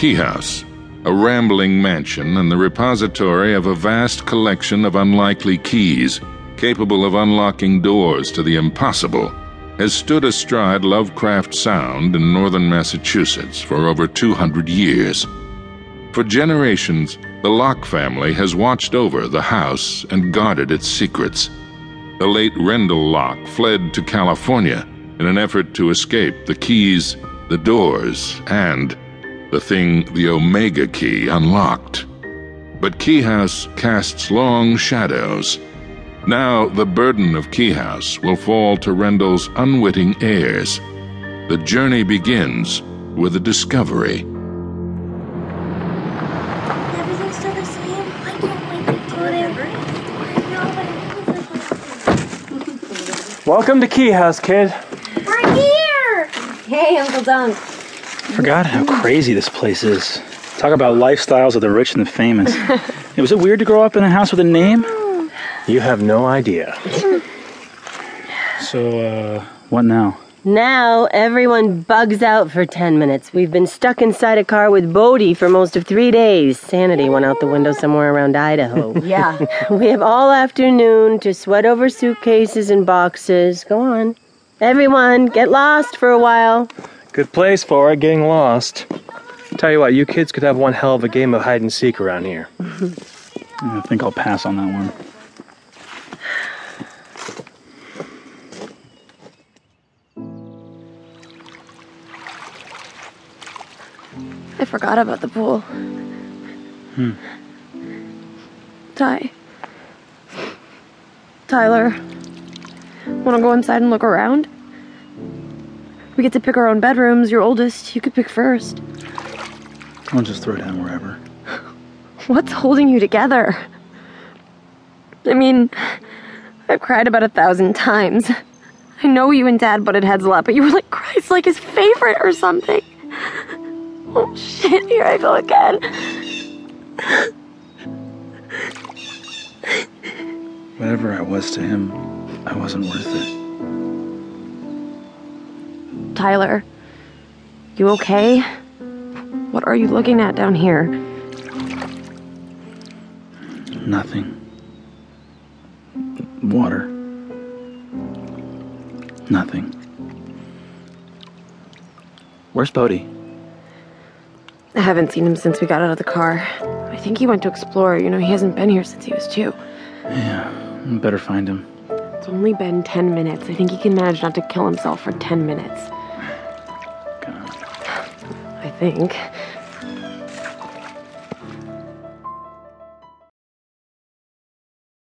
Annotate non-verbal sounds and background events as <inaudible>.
Key House, a rambling mansion and the repository of a vast collection of unlikely keys capable of unlocking doors to the impossible, has stood astride Lovecraft Sound in northern Massachusetts for over 200 years. For generations, the Locke family has watched over the house and guarded its secrets. The late Rendell Locke fled to California in an effort to escape the keys, the doors, and the thing the Omega Key unlocked. But Key House casts long shadows. Now the burden of Key House will fall to Rendell's unwitting heirs. The journey begins with a discovery. Everything's still the same. I can't wait to go there. Welcome to Key House, kid. We're here! Hey, Uncle Dunk. Forgot how crazy this place is. Talk about lifestyles of the rich and the famous. <laughs> Hey, was it weird to grow up in a house with a name? You have no idea. So, uh, what now? Now everyone bugs out for 10 minutes. We've been stuck inside a car with Bode for most of three days. Sanity went out the window somewhere around Idaho. <laughs> Yeah. <laughs> we have all afternoon to sweat over suitcases and boxes. Go on. Everyone, get lost for a while. Good place for it, getting lost. Tell you what, you kids could have one hell of a game of hide and seek around here. I think I'll pass on that one. I forgot about the pool. Hmm. Ty. Tyler. Want to go inside and look around? We get to pick our own bedrooms. You're oldest. You could pick first. I'll just throw down wherever. <laughs> What's holding you together? I mean, I've cried about a thousand times. I know you and Dad butted heads a lot, but you were like Christ, like his favorite or something. Oh shit, here I go again. Whatever I was to him, I wasn't worth it. Tyler, you okay? What are you looking at down here? Nothing. Water. Nothing. Where's Bode? I haven't seen him since we got out of the car. I think he went to explore. You know, he hasn't been here since he was two. Yeah, better find him. It's only been 10 minutes. I think he can manage not to kill himself for 10 minutes. Think.